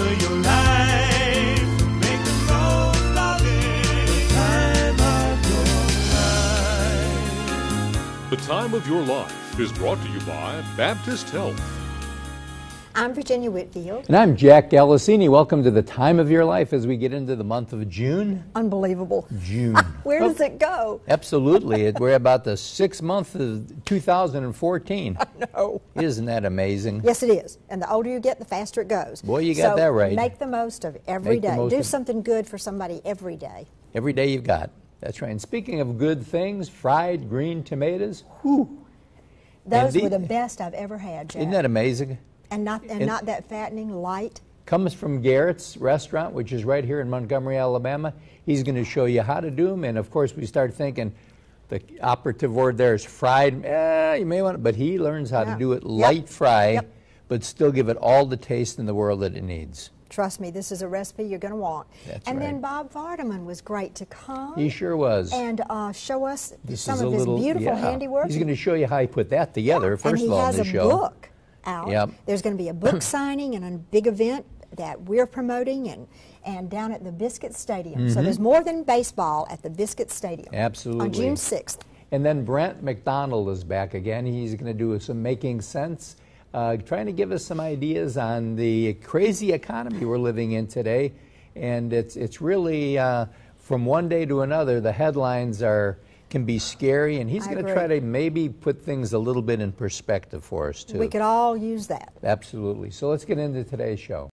of your life. Make the most of it. Time of your life. The Time of Your Life is brought to you by Baptist Health. I'm Virginia Whitfield. And I'm Jack Galassini. Welcome to the time of your life as we get into the month of June. Unbelievable. June. Where does oh, it go? Absolutely. We're about the sixth month of 2014. I know. Isn't that amazing? Yes, it is. And the older you get, the faster it goes. Boy, you got So that right. Make the most of every Make day. Do something good for somebody every day. Every day you've got. That's right. And speaking of good things, fried green tomatoes. Whew. Those were the best I've ever had, Jack. Isn't that amazing? And not and, and- not that fattening, light. Comes from Garrett's restaurant, which is right here in Montgomery, Alabama. He's going to show you how to do them. And of course, we start thinking the operative word there is fried. Eh, you may want it, but he learns how Yeah. to do it Yep. light fry, Yep. but still give it all the taste in the world that it needs. Trust me, this is a recipe you're going to want. That's and right. then Bob Vardaman was great to come. He sure was. And uh, show us This some of a his little beautiful yeah. handiwork. He's going to show you how he put that together. First and he of all, has in the a show. book out. Yep. There's going to be a book signing and a big event that we're promoting and, and down at the Biscuit Stadium. So there's more than baseball at the Biscuit Stadium. Mm-hmm. Absolutely. On June 6th. And then Brent McDonald is back again. He's going to do some making sense, uh, trying to give us some ideas on the crazy economy we're living in today. And it's it's really uh, from one day to another. The headlines are can be scary, and he's going to try to maybe put things a little bit in perspective for us too. We could all use that. Absolutely. So let's get into today's show.